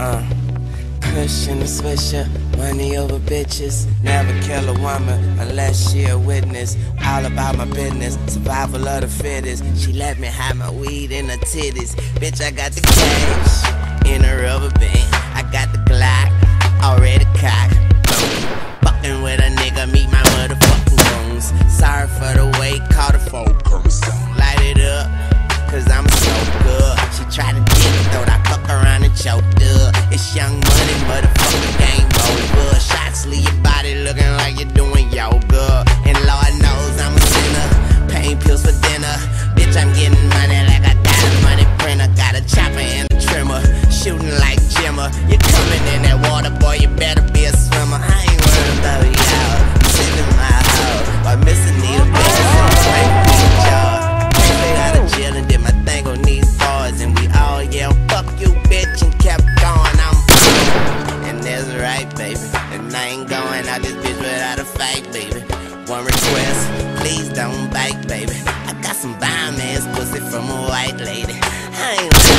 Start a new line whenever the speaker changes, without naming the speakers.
Uh, pushing and swisher, money over bitches. Never kill a woman unless she a witness. All about my business, survival of the fittest. She let me have my weed in her titties. Bitch, I got the cash in a rubber band. I got the Glock already cocked. Fucking with a nigga, meet my motherfucking goons. Sorry for the wait, call the phone. Light it up, cause I'm so. She tried to get me, thought I fuck around and choked up. It's young money, motherfucking game over. Shots leave your body looking like you're doing yoga. Ain't going out this bitch without a fight, baby. One request, please don't bite, baby. I got some bomb ass pussy from a white lady. I ain't